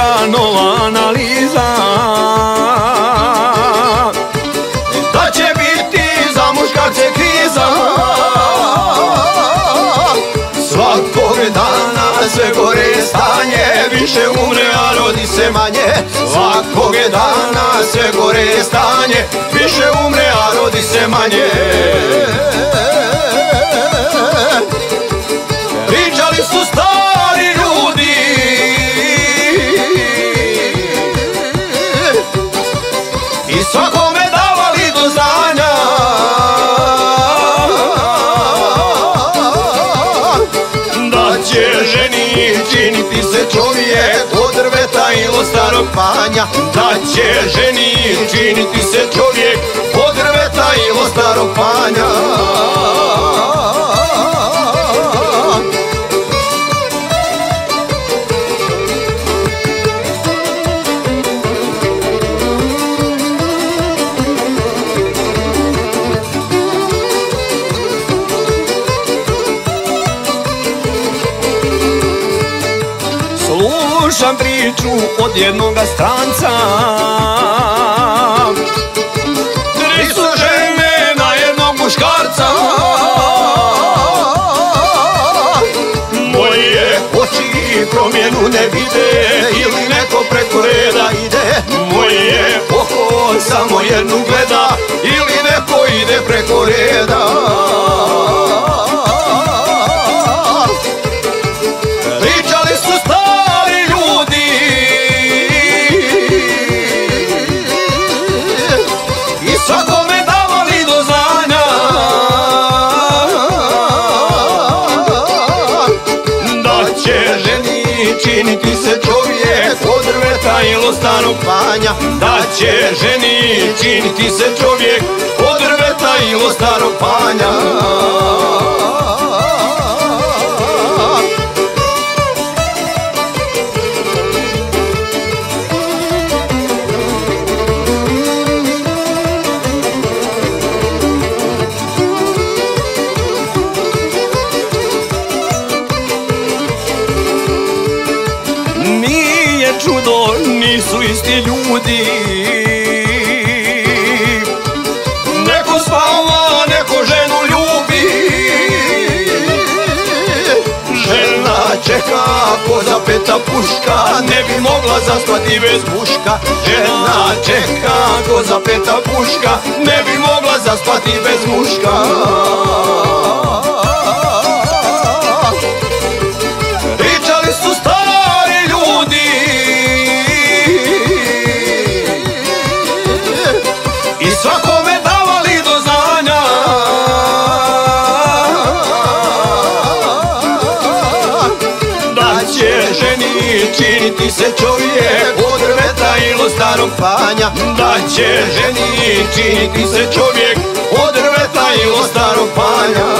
neka nova analiza. Da će biti za muškarce kriza. Svakog dana sve gore stanje Više umre, a rodi se manje. Svakog dana sve gore stanje Više umre, a rodi se manje će ženi činiti se čovjek od drveta ili starog panja. Da će ženi činiti se čovjek od drveta ili starog panja Slušam priču od jednoga stranca. Tri su žene na jednog muškarca. Moje oči promjenu ne vide Ili neko preko reda ide. Moje oko samo jednu gleda Ili neko ide preko reda će ženi činiti se čovjek od drveta ili starog panja Da će ženi činiti se čovjek od drveta ili starog panja Čudo, nisu isti ljudi. Neko spava, neko ženu ljubi. Žena čeka ko zapeta puška Ne bi mogla zaspati bez muška. Žena čeka ko zapeta puška Ne bi mogla zaspati bez muška činiti se čovjek od drveta ili starog panja. Da će ženi činiti se čovjek od drveta ili starog panja